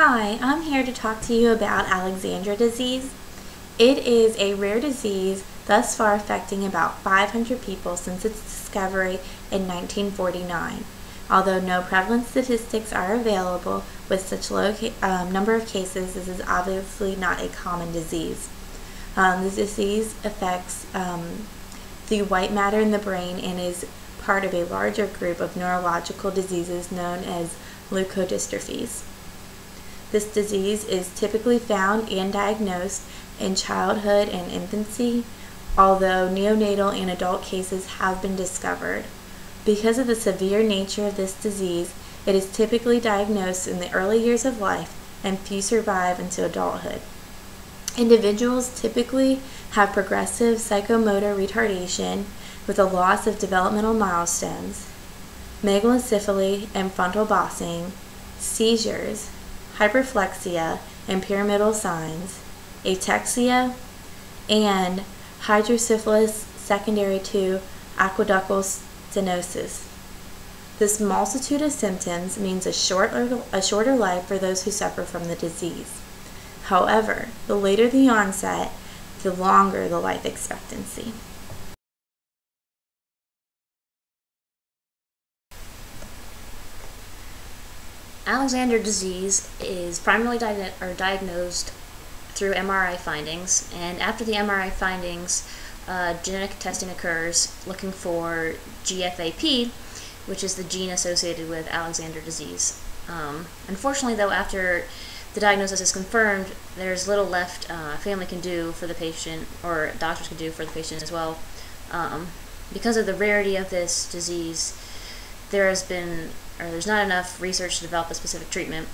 Hi, I'm here to talk to you about Alexander disease. It is a rare disease thus far affecting about 500 people since its discovery in 1949. Although no prevalence statistics are available with such low um, number of cases, this is obviously not a common disease. Um, the disease affects um, the white matter in the brain and is part of a larger group of neurological diseases known as leukodystrophies. This disease is typically found and diagnosed in childhood and infancy, although neonatal and adult cases have been discovered. Because of the severe nature of this disease, it is typically diagnosed in the early years of life and few survive into adulthood. Individuals typically have progressive psychomotor retardation with a loss of developmental milestones, megalencephaly and frontal bossing, seizures, hyperflexia and pyramidal signs, ataxia, and hydrocephalus secondary to aqueductal stenosis. This multitude of symptoms means a, shorter, a shorter life for those who suffer from the disease. However, the later the onset, the longer the life expectancy. Alexander disease is primarily di or diagnosed through MRI findings, and after the MRI findings, uh, genetic testing occurs looking for GFAP, which is the gene associated with Alexander disease. Um, unfortunately, though, after the diagnosis is confirmed, there's little left uh, family can do for the patient, or doctors can do for the patient as well. Um, because of the rarity of this disease, there has been or there's not enough research to develop a specific treatment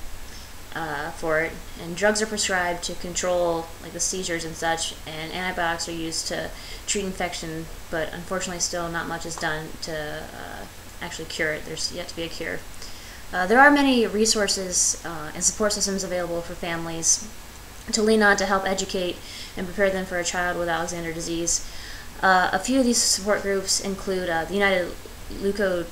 uh, for it, and drugs are prescribed to control like the seizures and such, and antibiotics are used to treat infection, but unfortunately, still not much is done to uh, actually cure it. There's yet to be a cure. Uh, there are many resources uh, and support systems available for families to lean on to help educate and prepare them for a child with Alexander disease. Uh, a few of these support groups include uh, the United Leuko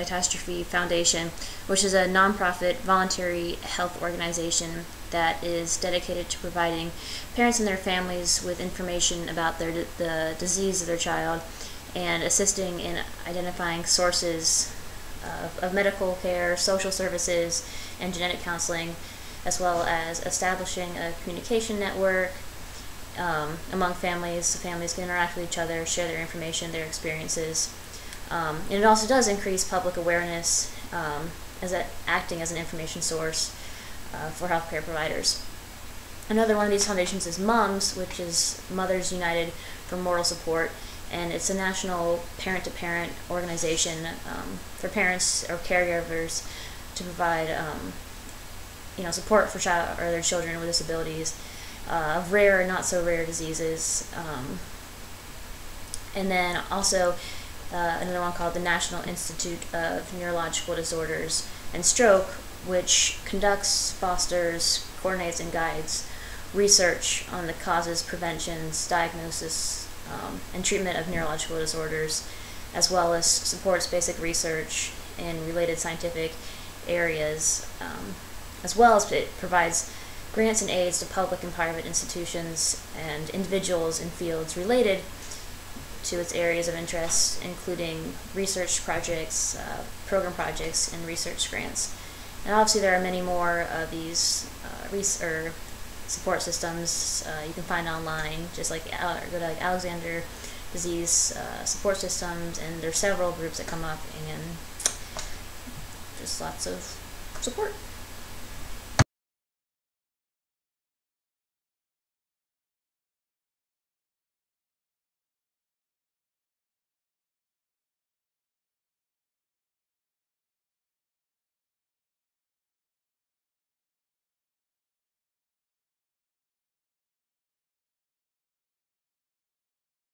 Dystrophy Foundation, which is a nonprofit voluntary health organization that is dedicated to providing parents and their families with information about their, the disease of their child and assisting in identifying sources of, of medical care, social services, and genetic counseling, as well as establishing a communication network um, among families so families can interact with each other, share their information, their experiences. Um, and it also does increase public awareness um, as a, acting as an information source uh, for healthcare providers. Another one of these foundations is MUMS, which is Mothers United for Moral Support, and it's a national parent-to-parent organization um, for parents or caregivers to provide, um, you know, support for child or their children with disabilities uh, of rare and not so rare diseases. Um, and then also uh, another one called the National Institute of Neurological Disorders and Stroke, which conducts, fosters, coordinates, and guides research on the causes, preventions, diagnosis, um, and treatment of neurological disorders, as well as supports basic research in related scientific areas, um, as well as it provides grants and aids to public and private institutions and individuals in fields related to its areas of interest, including research projects, uh, program projects, and research grants. And obviously, there are many more of these uh, or support systems uh, you can find online, just like uh, go to like Alexander disease uh, support systems, and there's several groups that come up, and just lots of support.